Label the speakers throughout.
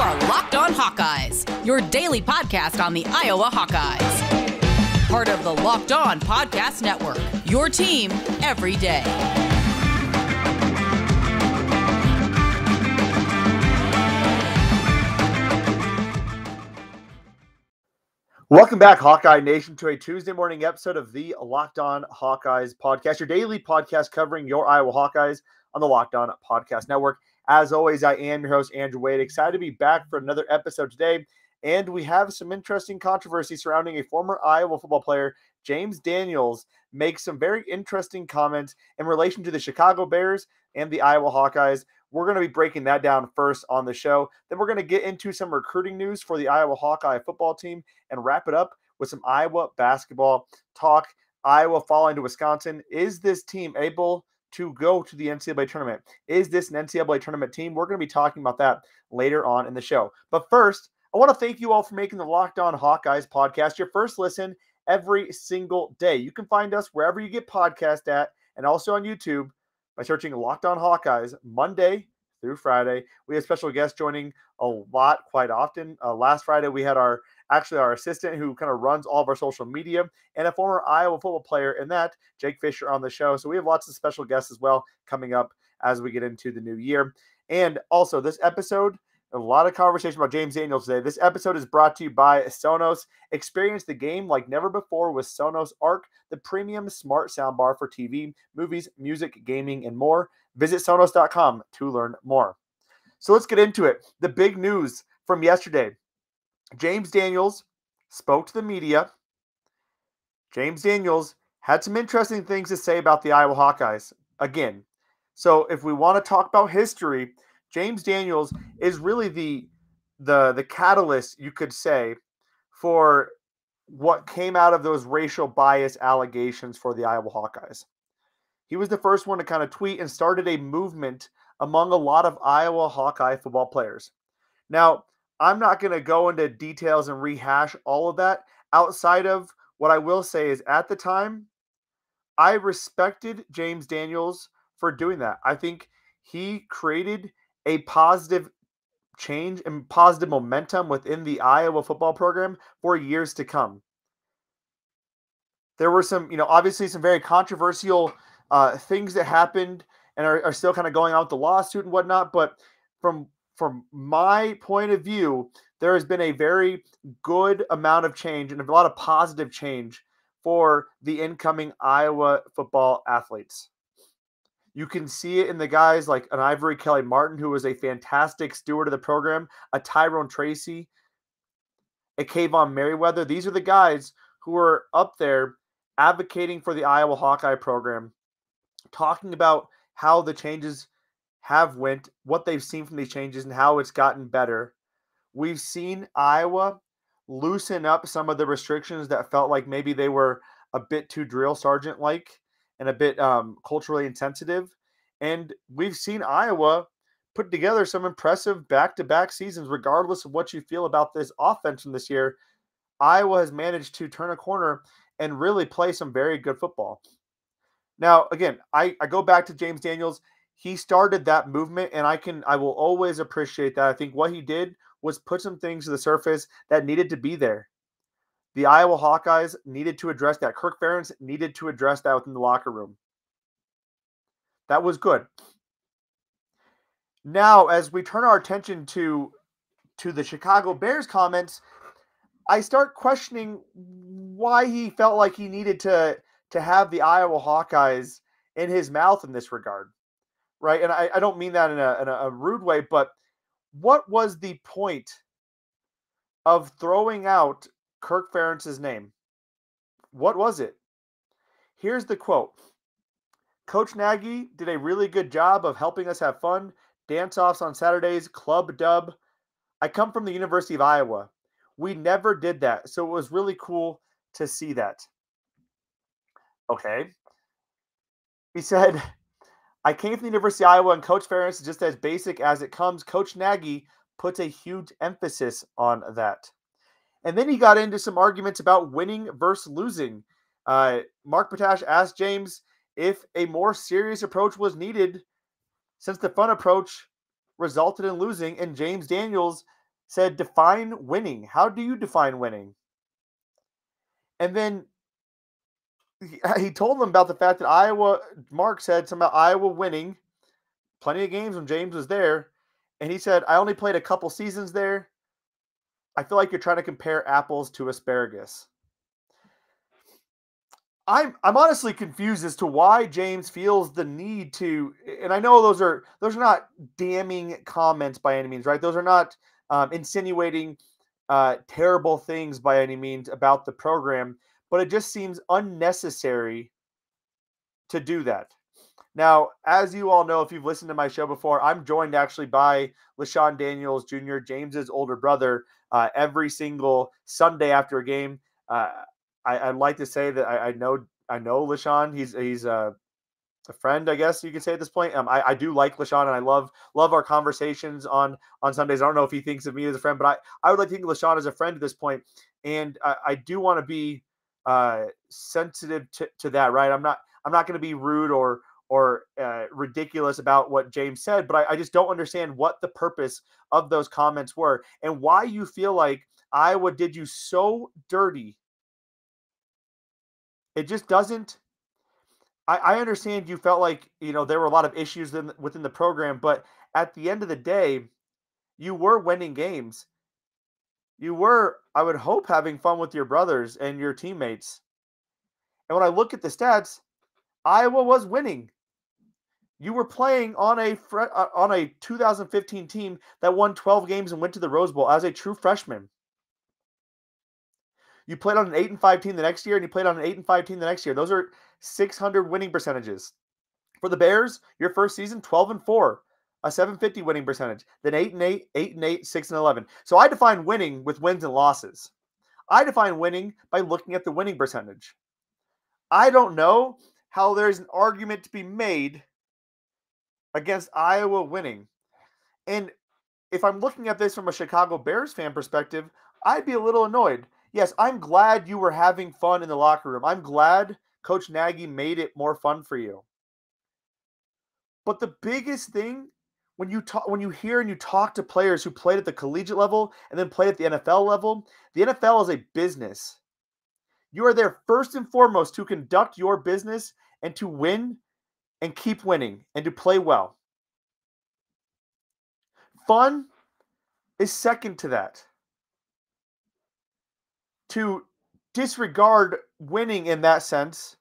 Speaker 1: are Locked On Hawkeyes, your daily podcast on the Iowa Hawkeyes. Part of the Locked On Podcast Network, your team every day.
Speaker 2: Welcome back, Hawkeye Nation, to a Tuesday morning episode of the Locked On Hawkeyes podcast, your daily podcast covering your Iowa Hawkeyes on the Locked On Podcast Network. As always, I am your host, Andrew Wade. Excited to be back for another episode today. And we have some interesting controversy surrounding a former Iowa football player, James Daniels, makes some very interesting comments in relation to the Chicago Bears and the Iowa Hawkeyes. We're going to be breaking that down first on the show. Then we're going to get into some recruiting news for the Iowa Hawkeye football team and wrap it up with some Iowa basketball talk. Iowa falling to Wisconsin. Is this team able to go to the NCAA tournament? Is this an NCAA tournament team? We're going to be talking about that later on in the show. But first, I want to thank you all for making the Locked On Hawkeyes podcast your first listen every single day. You can find us wherever you get podcast at and also on YouTube by searching Locked On Hawkeyes Monday through Friday. We have special guests joining a lot quite often. Uh, last Friday, we had our actually our assistant who kind of runs all of our social media and a former Iowa football player in that, Jake Fisher, on the show. So we have lots of special guests as well coming up as we get into the new year. And also, this episode, a lot of conversation about James Daniels today. This episode is brought to you by Sonos. Experience the game like never before with Sonos Arc, the premium smart soundbar for TV, movies, music, gaming, and more. Visit Sonos.com to learn more. So let's get into it. The big news from yesterday James Daniels spoke to the media. James Daniels had some interesting things to say about the Iowa Hawkeyes. Again, so if we want to talk about history, James Daniels is really the the the catalyst you could say for what came out of those racial bias allegations for the Iowa Hawkeyes. He was the first one to kind of tweet and started a movement among a lot of Iowa Hawkeye football players. Now, I'm not going to go into details and rehash all of that outside of what I will say is at the time, I respected James Daniels for doing that. I think he created a positive change and positive momentum within the Iowa football program for years to come. There were some, you know, obviously some very controversial uh, things that happened and are, are still kind of going on with the lawsuit and whatnot. But from from my point of view, there has been a very good amount of change and a lot of positive change for the incoming Iowa football athletes. You can see it in the guys like an Ivory Kelly Martin, who was a fantastic steward of the program, a Tyrone Tracy, a Kaevon Merriweather. These are the guys who are up there advocating for the Iowa Hawkeye program, talking about how the changes have went, what they've seen from these changes, and how it's gotten better. We've seen Iowa loosen up some of the restrictions that felt like maybe they were a bit too drill sergeant like and a bit um, culturally insensitive. And we've seen Iowa put together some impressive back to back seasons, regardless of what you feel about this offense from this year. Iowa has managed to turn a corner and really play some very good football. Now, again, I, I go back to James Daniels. He started that movement, and I can I will always appreciate that. I think what he did was put some things to the surface that needed to be there. The Iowa Hawkeyes needed to address that. Kirk Ferentz needed to address that within the locker room. That was good. Now, as we turn our attention to to the Chicago Bears comments, I start questioning why he felt like he needed to to have the Iowa Hawkeyes in his mouth in this regard, right? And I, I don't mean that in a, in a rude way, but what was the point of throwing out Kirk Ferentz's name? What was it? Here's the quote Coach Nagy did a really good job of helping us have fun, dance offs on Saturdays, club dub. I come from the University of Iowa. We never did that. So it was really cool to see that. Okay. He said, I came from the University of Iowa, and Coach Ferentz is just as basic as it comes. Coach Nagy puts a huge emphasis on that. And then he got into some arguments about winning versus losing. Uh, Mark Potash asked James if a more serious approach was needed since the fun approach resulted in losing. And James Daniels said, define winning. How do you define winning? And then he told them about the fact that Iowa, Mark said something about Iowa winning plenty of games when James was there. And he said, I only played a couple seasons there. I feel like you're trying to compare apples to asparagus. I'm I'm honestly confused as to why James feels the need to, and I know those are those are not damning comments by any means, right? Those are not um, insinuating uh, terrible things by any means about the program, but it just seems unnecessary to do that. Now, as you all know, if you've listened to my show before, I'm joined actually by LeShun Daniels Jr., James's older brother, uh, every single Sunday after a game. Uh, I, would like to say that I, I, know I know LeShun. He's he's a, a, friend, I guess you could say at this point. Um, I, I do like LeShun, and I love love our conversations on on Sundays. I don't know if he thinks of me as a friend, but I, I would like to think of LeShun as a friend at this point, and I, I do want to be uh, sensitive to, to that. Right, I'm not I'm not going to be rude or or uh, ridiculous about what James said, but I, I, just don't understand what the purpose of those comments were and why you feel like Iowa did you so dirty. It just doesn't. I, I understand you felt like you know there were a lot of issues in, within the program, but at the end of the day, you were winning games. You were, I would hope, having fun with your brothers and your teammates. And when I look at the stats, Iowa was winning. You were playing on a uh, on a 2015 team that won 12 games and went to the Rose Bowl as a true freshman. You played on an 8 and 5 team the next year and you played on an 8 and 5 team the next year. Those are 600 winning percentages. For the Bears, your first season 12 and 4, a 750 winning percentage. Then 8 and 8, 8 and 8, 6 and 11. So I define winning with wins and losses. I define winning by looking at the winning percentage. I don't know how there's an argument to be made against Iowa winning. And if I'm looking at this from a Chicago Bears fan perspective, I'd be a little annoyed. Yes, I'm glad you were having fun in the locker room. I'm glad Coach Nagy made it more fun for you. But the biggest thing when you talk when you hear and you talk to players who played at the collegiate level and then played at the NFL level, the NFL is a business. You are there first and foremost to conduct your business and to win and keep winning and to play well. Fun is second to that. To disregard winning in that sense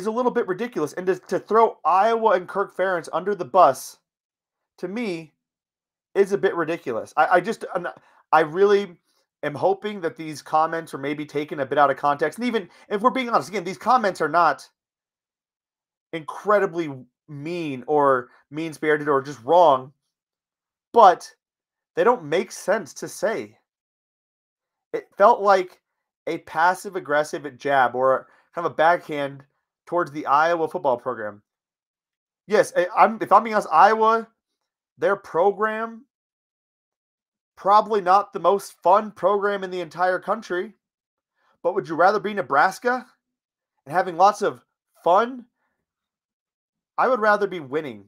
Speaker 2: is a little bit ridiculous. And to, to throw Iowa and Kirk Ferentz under the bus, to me, is a bit ridiculous. I, I just, I really am hoping that these comments are maybe taken a bit out of context. And even if we're being honest, again, these comments are not incredibly mean or mean spirited or just wrong, but they don't make sense to say. It felt like a passive aggressive jab or kind of a backhand towards the Iowa football program. Yes, eh, I'm, if I'm being honest, Iowa, their program, probably not the most fun program in the entire country. But would you rather be Nebraska and having lots of fun I would rather be winning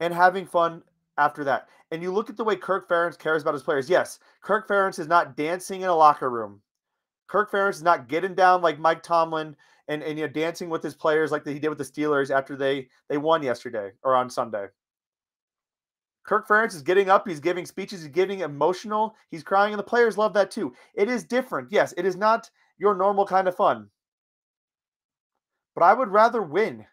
Speaker 2: and having fun after that. And you look at the way Kirk Ferentz cares about his players. Yes, Kirk Ferentz is not dancing in a locker room. Kirk Ferentz is not getting down like Mike Tomlin and, and you know dancing with his players like he did with the Steelers after they they won yesterday or on Sunday. Kirk Ferentz is getting up, he's giving speeches, he's getting emotional, he's crying, and the players love that too. It is different. Yes, it is not your normal kind of fun. But I would rather win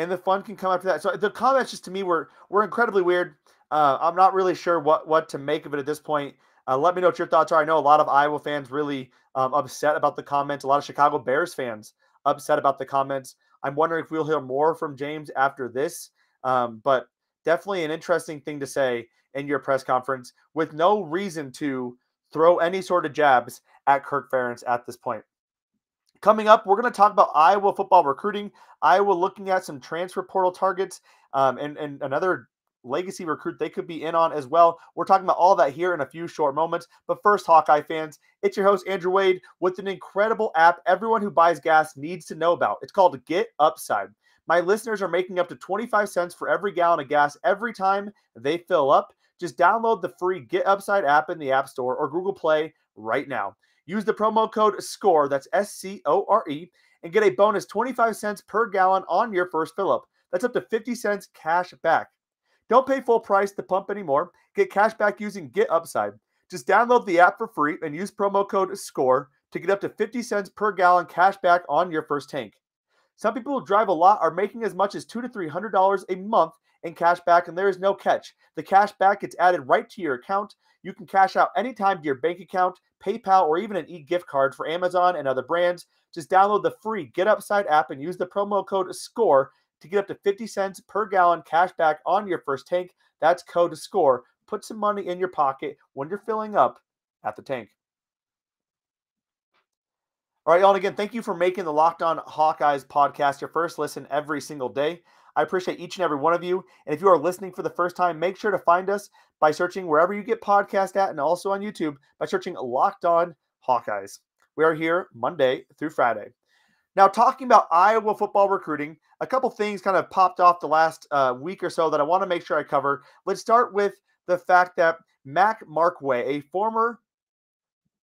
Speaker 2: and the fun can come after that. So the comments just to me were were incredibly weird. Uh, I'm not really sure what what to make of it at this point. Uh, let me know what your thoughts are. I know a lot of Iowa fans really um, upset about the comments. A lot of Chicago Bears fans upset about the comments. I'm wondering if we'll hear more from James after this. Um, but definitely an interesting thing to say in your press conference with no reason to throw any sort of jabs at Kirk Ferentz at this point. Coming up, we're going to talk about Iowa football recruiting. Iowa looking at some transfer portal targets um, and, and another legacy recruit they could be in on as well. We're talking about all that here in a few short moments. But first, Hawkeye fans, it's your host, Andrew Wade, with an incredible app everyone who buys gas needs to know about. It's called Get Upside. My listeners are making up to 25 cents for every gallon of gas every time they fill up. Just download the free Get Upside app in the App Store or Google Play right now. Use the promo code SCORE, that's S C O R E, and get a bonus 25 cents per gallon on your first fill up. That's up to 50 cents cash back. Don't pay full price to pump anymore. Get cash back using Get Upside. Just download the app for free and use promo code SCORE to get up to 50 cents per gallon cash back on your first tank. Some people who drive a lot are making as much as two to three hundred dollars a month in cash back, and there is no catch. The cash back gets added right to your account. You can cash out anytime to your bank account, PayPal, or even an e-gift card for Amazon and other brands. Just download the free Get Upside app and use the promo code SCORE to get up to 50 cents per gallon cash back on your first tank. That's code to SCORE. Put some money in your pocket when you're filling up at the tank. All right, y'all. And again, thank you for making the Locked On Hawkeyes podcast your first listen every single day. I appreciate each and every one of you. And if you are listening for the first time, make sure to find us by searching wherever you get podcast at and also on YouTube by searching Locked On Hawkeyes. We are here Monday through Friday. Now, talking about Iowa football recruiting, a couple things kind of popped off the last uh, week or so that I want to make sure I cover. Let's start with the fact that Mac Markway, a former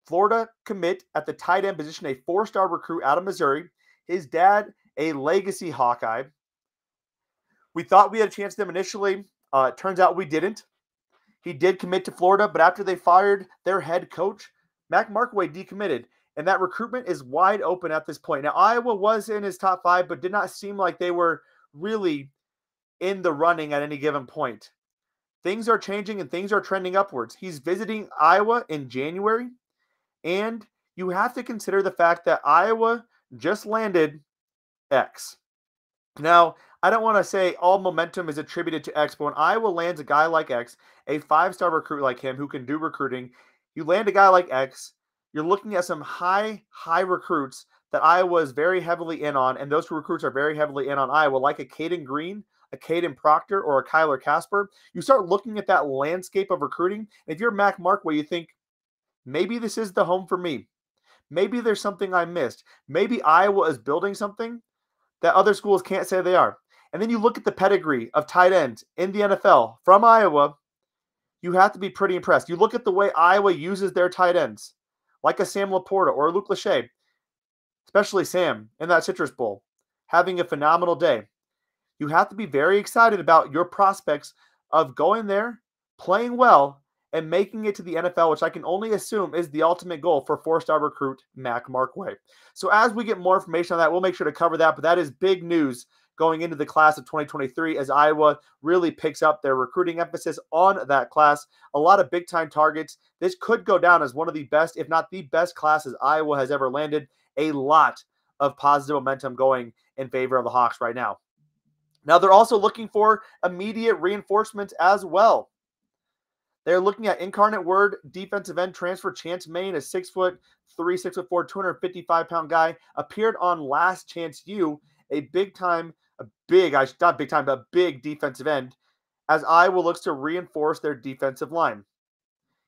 Speaker 2: Florida commit at the tight end position, a four star recruit out of Missouri, his dad, a legacy Hawkeye. We thought we had a chance to them initially. Uh, turns out we didn't. He did commit to Florida, but after they fired their head coach, Mac Markway decommitted and that recruitment is wide open at this point. Now, Iowa was in his top five, but did not seem like they were really in the running at any given point. Things are changing and things are trending upwards. He's visiting Iowa in January, and you have to consider the fact that Iowa just landed X. Now, I don't want to say all momentum is attributed to X, but when Iowa lands a guy like X, a five star recruit like him who can do recruiting, you land a guy like X, you're looking at some high, high recruits that Iowa is very heavily in on, and those recruits are very heavily in on Iowa, like a Caden Green, a Kadyn Proctor, or a Kyler Casper. You start looking at that landscape of recruiting. And if you're Mac Markway, you think maybe this is the home for me. Maybe there's something I missed. Maybe Iowa is building something that other schools can't say they are. And then you look at the pedigree of tight ends in the NFL from Iowa, you have to be pretty impressed. You look at the way Iowa uses their tight ends like a Sam Laporta or a Luke Lachey, especially Sam in that Citrus Bowl, having a phenomenal day. You have to be very excited about your prospects of going there, playing well, and making it to the NFL, which I can only assume is the ultimate goal for four star recruit Mac Markway. So, as we get more information on that, we'll make sure to cover that. But that is big news going into the class of 2023 as Iowa really picks up their recruiting emphasis on that class. A lot of big time targets. This could go down as one of the best, if not the best classes Iowa has ever landed. A lot of positive momentum going in favor of the Hawks right now. Now, they're also looking for immediate reinforcements as well. They're looking at incarnate word defensive end transfer Chance Main, a six foot three, six foot four, 255 pound guy, appeared on Last Chance U, a big time a big, I not big time, but a big defensive end, as Iowa looks to reinforce their defensive line.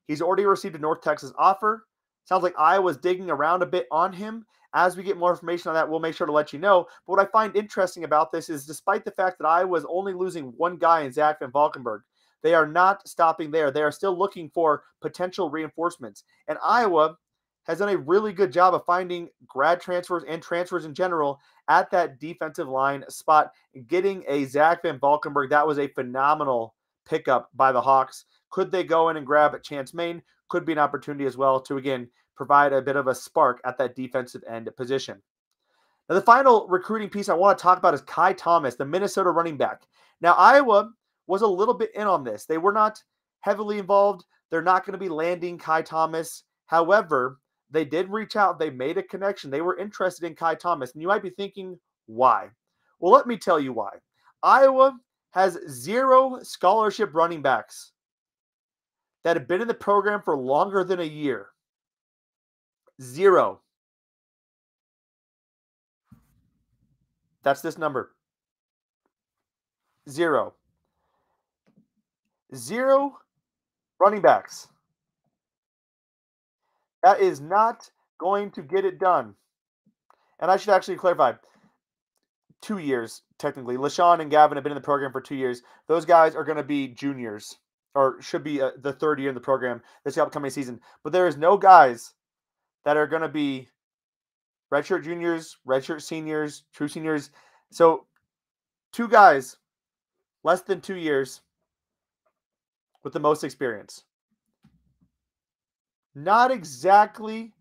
Speaker 2: He's already received a North Texas offer. Sounds like Iowa's digging around a bit on him. As we get more information on that, we'll make sure to let you know. But what I find interesting about this is despite the fact that Iowa is only losing one guy in Zach Van Valkenburg, they are not stopping there. They are still looking for potential reinforcements. And Iowa has done a really good job of finding grad transfers and transfers in general at that defensive line spot. Getting a Zach Van Valkenburg, that was a phenomenal pickup by the Hawks. Could they go in and grab a Chance Main? Could be an opportunity as well to, again, provide a bit of a spark at that defensive end position. Now, the final recruiting piece I want to talk about is Ky Thomas, the Minnesota running back. Now, Iowa was a little bit in on this. They were not heavily involved. They're not going to be landing Ky Thomas. However, they did reach out, they made a connection, they were interested in Ky Thomas. And you might be thinking, why? Well, let me tell you why. Iowa has zero scholarship running backs that have been in the program for longer than a year. Zero. That's this number. Zero. Zero running backs that is not going to get it done. And I should actually clarify two years, technically. Leshon and Gavin have been in the program for two years. Those guys are going to be juniors or should be uh, the third year in the program this upcoming season. But there is no guys that are going to be redshirt juniors, redshirt seniors, true seniors. So two guys less than two years with the most experience. Not exactly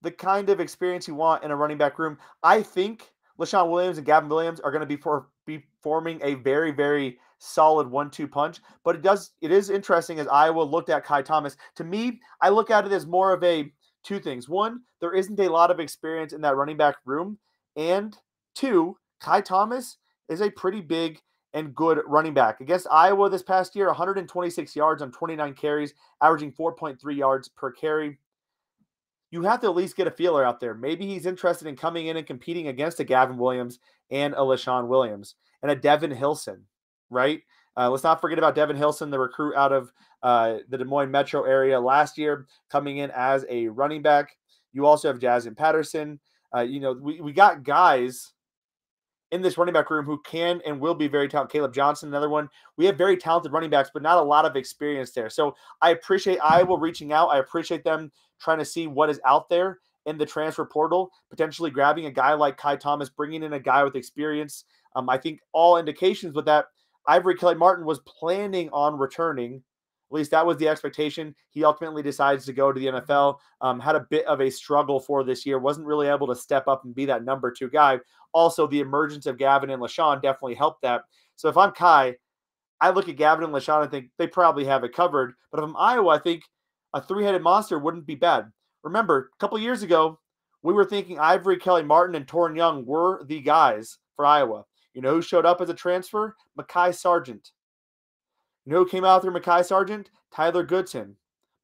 Speaker 2: the kind of experience you want in a running back room. I think Leshon Williams and Gavin Williams are going to be for be forming a very, very solid one-two punch. But it does it is interesting as Iowa looked at Ky Thomas. To me, I look at it as more of a two things. One, there isn't a lot of experience in that running back room. And two, Ky Thomas is a pretty big and good running back. Against Iowa this past year, 126 yards on 29 carries, averaging 4.3 yards per carry. You have to at least get a feeler out there. Maybe he's interested in coming in and competing against a Gavin Williams and a Leshon Williams and a Devin Hilson, right? Uh, let's not forget about Devin Hilson, the recruit out of uh, the Des Moines metro area last year, coming in as a running back. You also have Jaziun Patterson. Uh, you know, we, we got guys in this running back room who can and will be very talented. Caleb Johnson, another one. We have very talented running backs, but not a lot of experience there. So I appreciate Iowa reaching out. I appreciate them trying to see what is out there in the transfer portal, potentially grabbing a guy like Ky Thomas, bringing in a guy with experience. Um, I think all indications with that, Ivory Kelly Martin was planning on returning. At least that was the expectation. He ultimately decides to go to the NFL. Um, had a bit of a struggle for this year. Wasn't really able to step up and be that number two guy. Also, the emergence of Gavin and Leshon definitely helped that. So if I'm Ky, I look at Gavin and Leshon and think they probably have it covered. But if I'm Iowa, I think a three-headed monster wouldn't be bad. Remember, a couple years ago, we were thinking Ivory Kelly Martin and Toren Young were the guys for Iowa. You know who showed up as a transfer? Mekhi Sargent. You know who came out through Mekhi Sargent? Tyler Goodson.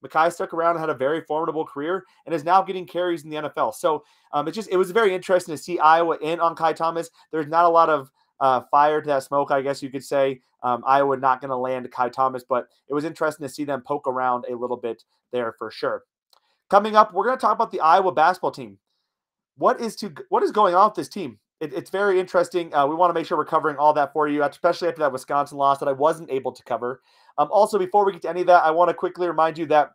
Speaker 2: Mekhi stuck around and had a very formidable career and is now getting carries in the NFL. So um, it just it was very interesting to see Iowa in on Ky Thomas. There's not a lot of uh, fire to that smoke, I guess you could say. Um, Iowa not going to land Ky Thomas, but it was interesting to see them poke around a little bit there for sure. Coming up, we're going to talk about the Iowa basketball team. What is to what is going on with this team? It, it's very interesting. Uh, we want to make sure we're covering all that for you, especially after that Wisconsin loss that I wasn't able to cover. Um, also, before we get to any of that, I want to quickly remind you that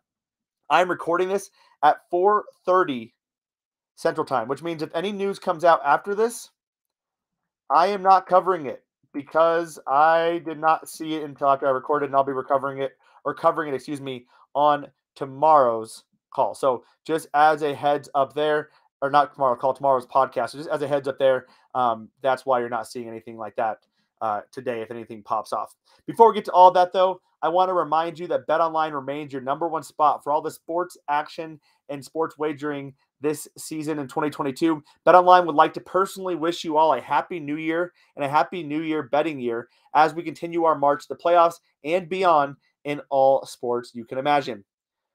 Speaker 2: I'm recording this at 4:30 Central Time, which means if any news comes out after this, I am not covering it because I did not see it until after I recorded, and I'll be recovering it or covering it, excuse me, on tomorrow's call. So just as a heads up there, or not tomorrow call, tomorrow's podcast. So just as a heads up there, um, that's why you're not seeing anything like that uh, today if anything pops off. Before we get to all that, though, I want to remind you that BetOnline remains your number one spot for all the sports action and sports wagering this season in 2022. BetOnline would like to personally wish you all a happy new year and a happy new year betting year as we continue our march to the playoffs and beyond in all sports you can imagine.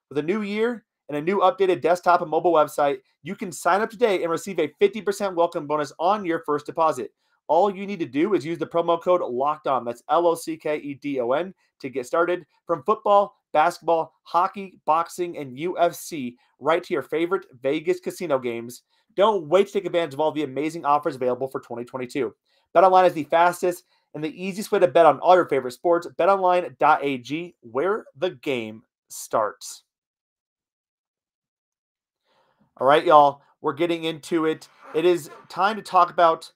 Speaker 2: With a new year and a new updated desktop and mobile website, you can sign up today and receive a 50% welcome bonus on your first deposit. All you need to do is use the promo code locked on. That's L O C K E D O N to get started. From football, basketball, hockey, boxing, and UFC, right to your favorite Vegas casino games. Don't wait to take advantage of all the amazing offers available for 2022. BetOnline is the fastest and the easiest way to bet on all your favorite sports. BetOnline.ag, where the game starts. All right, y'all, we're getting into it. It is time to talk about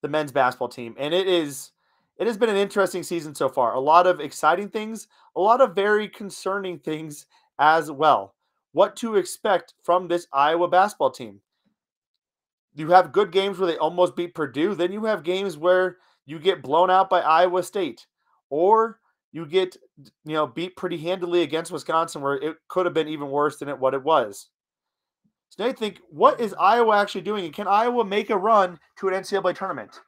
Speaker 2: the men's basketball team. And it is it has been an interesting season so far. A lot of exciting things, a lot of very concerning things as well. What to expect from this Iowa basketball team? You have good games where they almost beat Purdue, then you have games where you get blown out by Iowa State or you get you know beat pretty handily against Wisconsin where it could have been even worse than it what it was. So you think, what is Iowa actually doing? And can Iowa make a run to an NCAA tournament?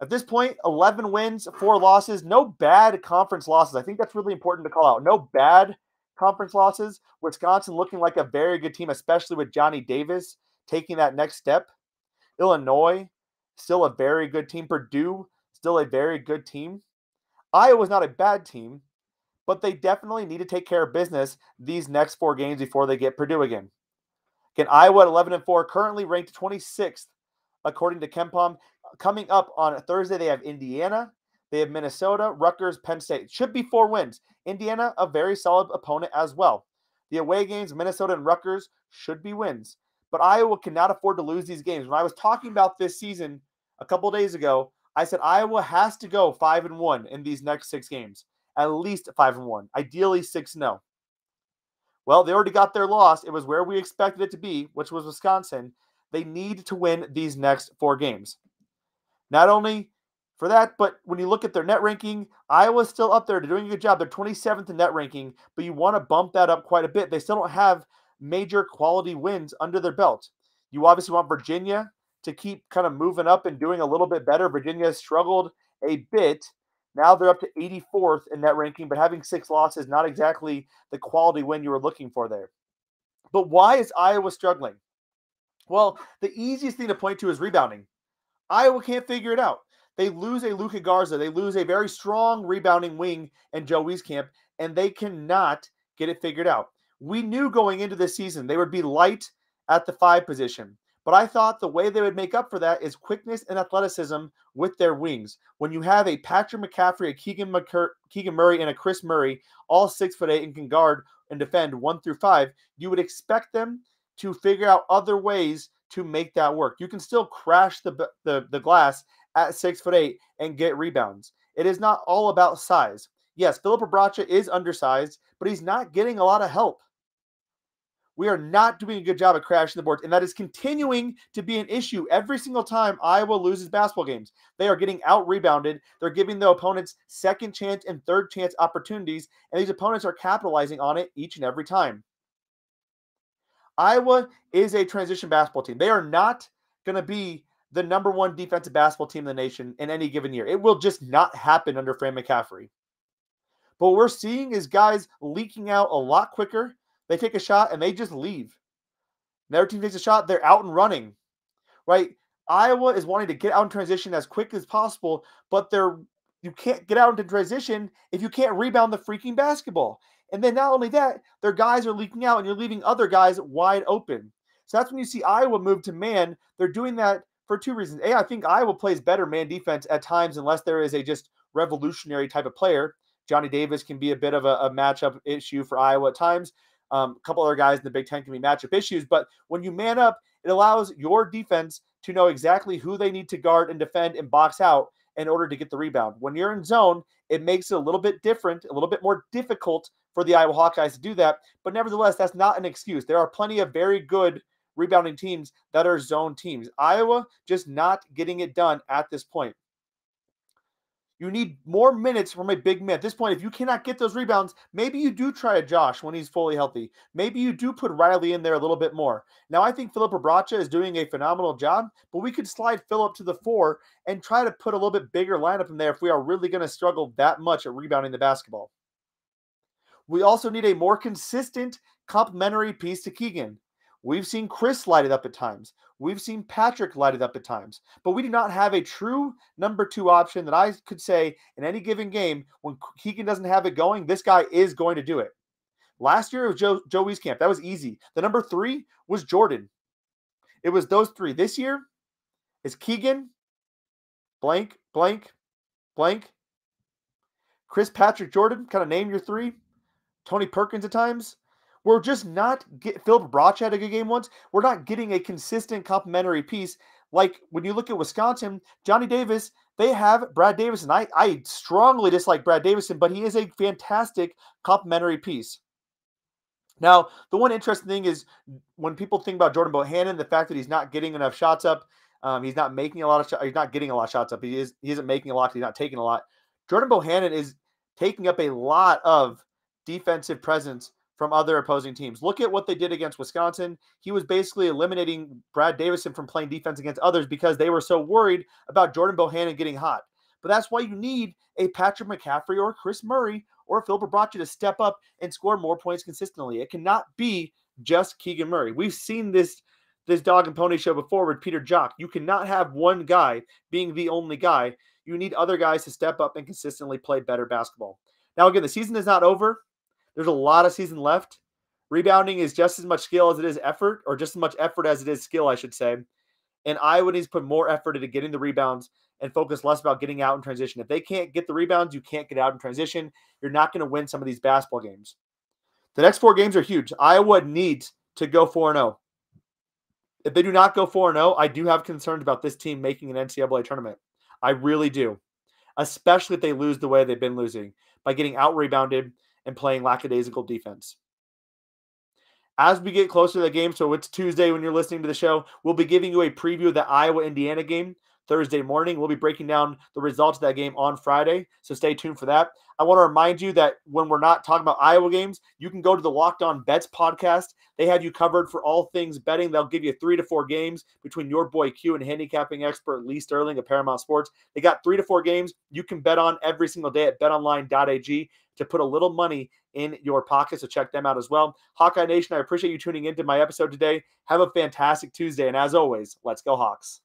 Speaker 2: At this point, 11 wins, four losses, no bad conference losses. I think that's really important to call out. No bad conference losses. Wisconsin looking like a very good team, especially with Johnny Davis taking that next step. Illinois, still a very good team. Purdue, still a very good team. Iowa's not a bad team, but they definitely need to take care of business these next four games before they get Purdue again. Again, Iowa at 11 and 4, currently ranked 26th according to KenPom. coming up on Thursday, they have Indiana, they have Minnesota, Rutgers, Penn State. Should be four wins. Indiana, a very solid opponent as well. The away games, Minnesota and Rutgers, should be wins. But Iowa cannot afford to lose these games. When I was talking about this season a couple days ago, I said Iowa has to go five and one in these next six games, at least five and one, ideally six no. Well, they already got their loss. It was where we expected it to be, which was Wisconsin. They need to win these next four games. Not only for that, but when you look at their net ranking, Iowa's still up there. They're doing a good job. They're 27th in net ranking, but you want to bump that up quite a bit. They still don't have major quality wins under their belt. You obviously want Virginia to keep kind of moving up and doing a little bit better. Virginia has struggled a bit. Now they're up to 84th in that ranking, but having six losses, not exactly the quality win you were looking for there. But why is Iowa struggling? Well, the easiest thing to point to is rebounding. Iowa can't figure it out. They lose a Luka Garza. They lose a very strong rebounding wing and Joe Wieskamp, and they cannot get it figured out. We knew going into this season they would be light at the five position. But I thought the way they would make up for that is quickness and athleticism with their wings. When you have a Patrick McCaffery, a Keegan, McCur- Keegan Murray, and a Kris Murray, all six foot eight and can guard and defend one through five, you would expect them to figure out other ways to make that work. You can still crash the the, the glass at six foot eight and get rebounds. It is not all about size. Yes, Filip Rebraca is undersized, but he's not getting a lot of help. We are not doing a good job of crashing the boards, and that is continuing to be an issue every single time Iowa loses basketball games. They are getting out rebounded. They're giving the opponents second chance and third chance opportunities, and these opponents are capitalizing on it each and every time. Iowa is a transition basketball team. They are not going to be the number one defensive basketball team in the nation in any given year. It will just not happen under Fran McCaffery. But what we're seeing is guys leaking out a lot quicker they take a shot and they just leave. Another team takes a shot, they're out and running. Right? Iowa is wanting to get out in transition as quick as possible, but they're you can't get out into transition if you can't rebound the freaking basketball. And then not only that, their guys are leaking out and you're leaving other guys wide open. So that's when you see Iowa move to man. They're doing that for two reasons. A, I think Iowa plays better man defense at times unless there is a just revolutionary type of player. Johnny Davis can be a bit of a, a matchup issue for Iowa at times. Um, a couple other guys in the Big Ten can be matchup issues, but when you man up, it allows your defense to know exactly who they need to guard and defend and box out in order to get the rebound. When you're in zone, it makes it a little bit different, a little bit more difficult for the Iowa Hawkeyes to do that. But nevertheless, that's not an excuse. There are plenty of very good rebounding teams that are zone teams. Iowa just not getting it done at this point. You need more minutes from a big man. At this point, if you cannot get those rebounds, maybe you do try a Josh when he's fully healthy. Maybe you do put Riley in there a little bit more. Now, I think Filip Rebraca is doing a phenomenal job, but we could slide Filip to the four and try to put a little bit bigger lineup in there if we are really going to struggle that much at rebounding the basketball. We also need a more consistent complementary piece to Keegan. We've seen Kris light it up at times. We've seen Patrick light it up at times. But we do not have a true number two option that I could say in any given game when Keegan doesn't have it going, this guy is going to do it. Last year it was Joe, Joe Wieskamp. That was easy. The number three was Jordan. It was those three. This year is Keegan, blank, blank, blank. Kris Patrick Jordan, kind of name your three. Tony Perkins at times. We're just not get Philip Broch had a good game once. We're not getting a consistent complementary piece. Like when you look at Wisconsin, Johnny Davis, they have Brad Davison. I, I strongly dislike Brad Davison, but he is a fantastic complementary piece. Now, the one interesting thing is when people think about Jordan Bohannon, the fact that he's not getting enough shots up, um, he's not making a lot of shots. He's not getting a lot of shots up. He is he isn't making a lot. He's not taking a lot. Jordan Bohannon is taking up a lot of defensive presence from other opposing teams. Look at what they did against Wisconsin. He was basically eliminating Brad Davison from playing defense against others because they were so worried about Jordan Bohannon getting hot. But that's why you need a Patrick McCaffery or Kris Murray or Phil Rebraca to step up and score more points consistently. It cannot be just Keegan Murray. We've seen this this dog and pony show before with Peter Jok. You cannot have one guy being the only guy. You need other guys to step up and consistently play better basketball. Now, again, the season is not over. There's a lot of season left. Rebounding is just as much skill as it is effort, or just as much effort as it is skill, I should say. And Iowa needs to put more effort into getting the rebounds and focus less about getting out in transition. If they can't get the rebounds, you can't get out in transition. You're not going to win some of these basketball games. The next four games are huge. Iowa needs to go 4 0. If they do not go 4 0, I do have concerns about this team making an NCAA tournament. I really do, especially if they lose the way they've been losing by getting out rebounded and playing lackadaisical defense. As we get closer to the game, so it's Tuesday when you're listening to the show, we'll be giving you a preview of the Iowa Indiana game. Thursday morning. We'll be breaking down the results of that game on Friday, so stay tuned for that. I want to remind you that when we're not talking about Iowa games, you can go to the Locked On Bets podcast. They have you covered for all things betting. They'll give you three to four games between your boy Q and handicapping expert Lee Sterling of Paramount Sports. They got three to four games you can bet on every single day at betonline.ag to put a little money in your pocket. So check them out as well. Hawkeye Nation, I appreciate you tuning into my episode today. Have a fantastic Tuesday. And as always, let's go, Hawks.